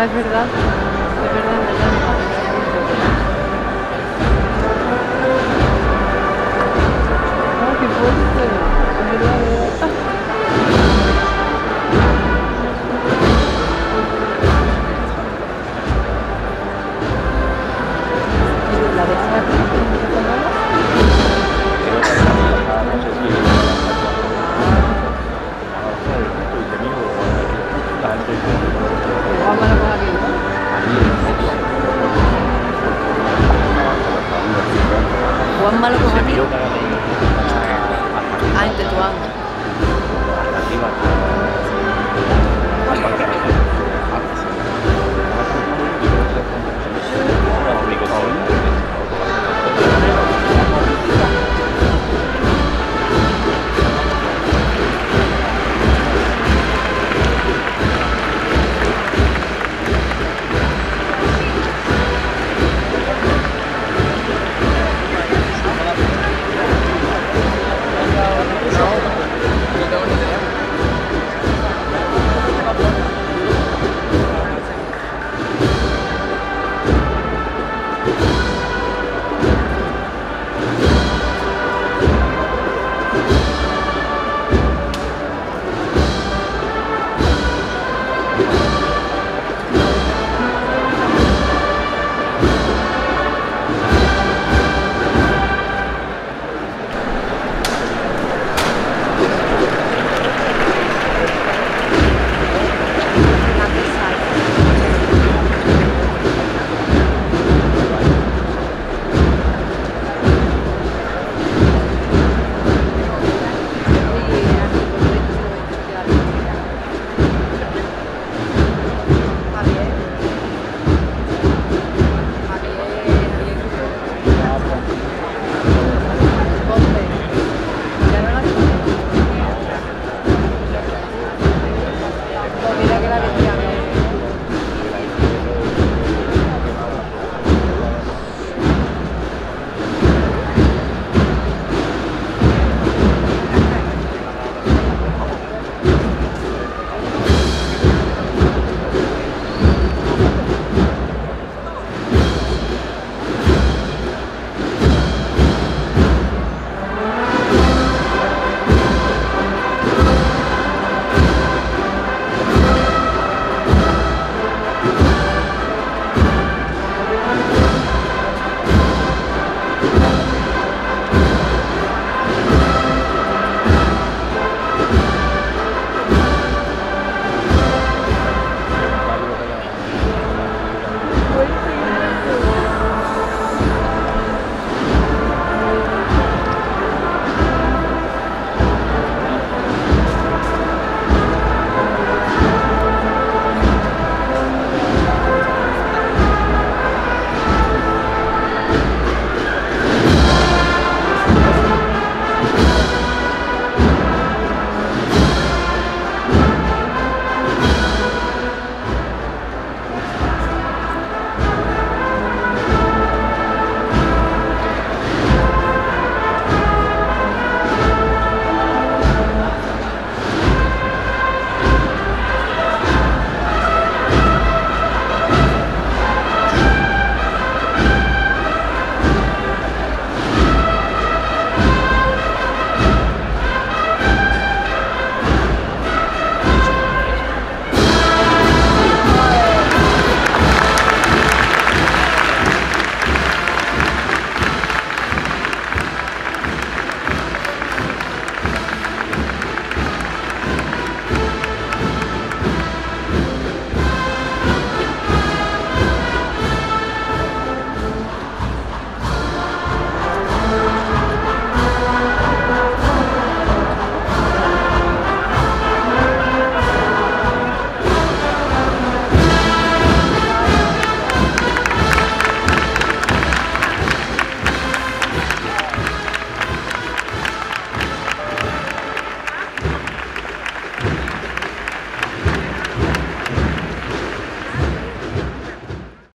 Es verdad. Es verdad, es verdad. Ah, qué fuerte. Es verdad, es verdad. ¿Y la One Malgo.